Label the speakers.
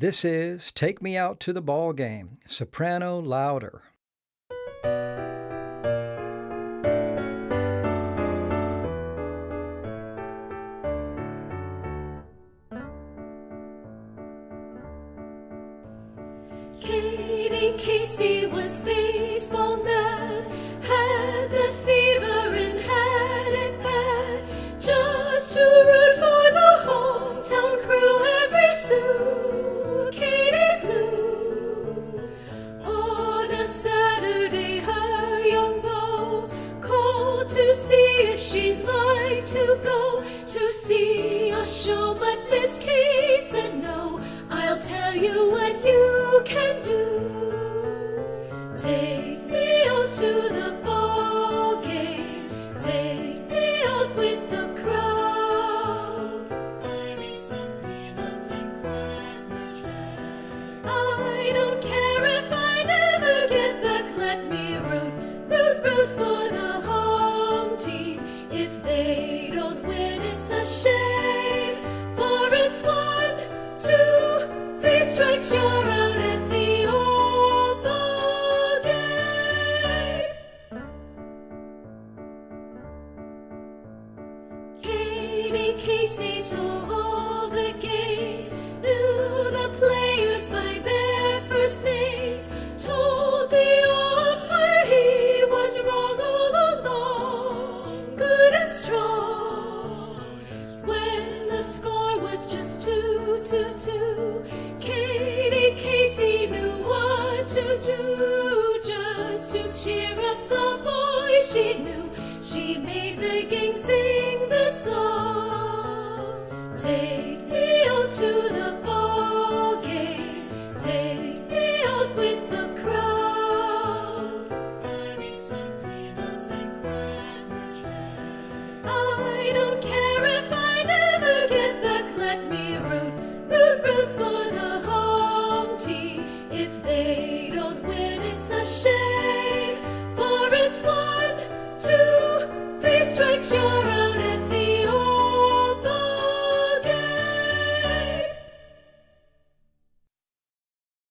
Speaker 1: This is Take Me Out to the Ball Game, soprano louder.
Speaker 2: Katie Casey was baseball mad, had the fever and had it bad. Just to root for the hometown crew every sou Saturday, her young beau called to see if she'd like to go to see a show, but Miss Kate said no. I'll tell you what you can do. Take me out to the ball game. Take me out with the crowd.
Speaker 3: Buy me some peanuts and cracker jack.
Speaker 2: I don't care it's a shame. For it's one, two, three strikes, you're out at the old ball game. Katie Casey saw all the games, knew the players to two, Katie Casey knew what to do just to cheer up the boys. She knew she made the gang sing the song. Take me out to they don't win, it's a shame. For it's one, two, three strikes, you're.